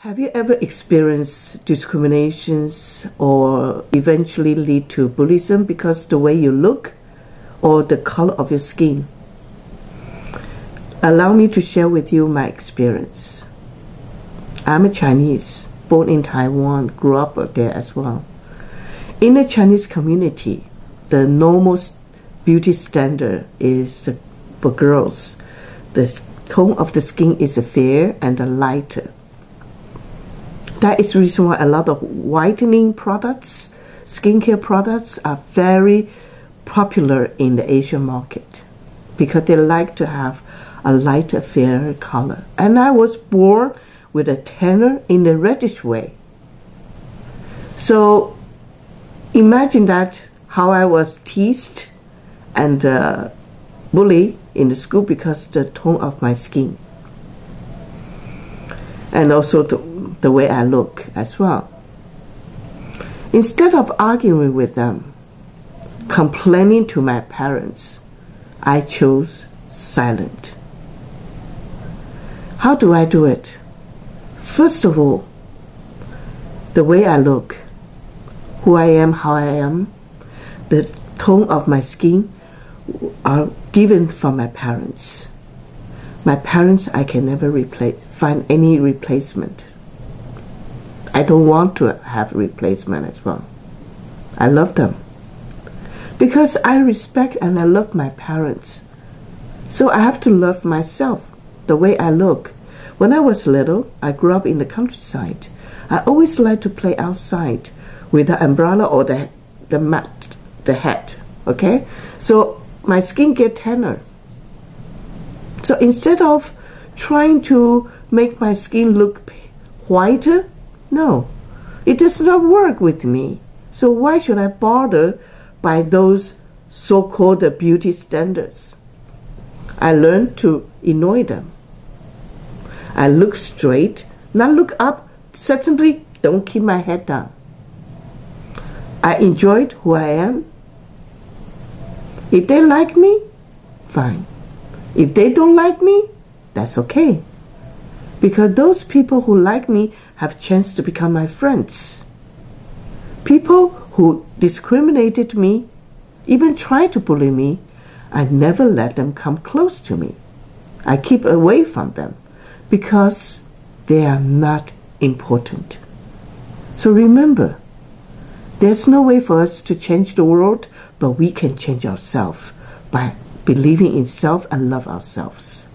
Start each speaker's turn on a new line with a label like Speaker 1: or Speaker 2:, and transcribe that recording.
Speaker 1: Have you ever experienced discriminations or eventually lead to bullying because the way you look or the color of your skin? Allow me to share with you my experience. I'm a Chinese, born in Taiwan, grew up there as well. In the Chinese community, the normal beauty standard is the, for girls. The tone of the skin is fair and lighter that is the reason why a lot of whitening products, skincare products are very popular in the Asian market because they like to have a lighter, fairer color. And I was born with a tanner in the reddish way. So imagine that how I was teased and uh, bullied in the school because the tone of my skin. And also the the way I look as well. Instead of arguing with them, complaining to my parents, I chose silent. How do I do it? First of all, the way I look, who I am, how I am, the tone of my skin are given from my parents. My parents, I can never replace, find any replacement. I don't want to have replacement as well. I love them because I respect and I love my parents. So I have to love myself the way I look. When I was little, I grew up in the countryside. I always liked to play outside with the umbrella or the the mat, the hat. Okay, so my skin get tanner. So instead of trying to make my skin look whiter, no, it does not work with me. So why should I bother by those so-called beauty standards? I learned to ignore them. I look straight, not look up. Certainly don't keep my head down. I enjoyed who I am. If they like me, fine. If they don't like me, that's okay because those people who like me have chance to become my friends. People who discriminated me, even tried to bully me, I never let them come close to me. I keep away from them because they are not important. So remember, there's no way for us to change the world, but we can change ourselves by believing in self and love ourselves.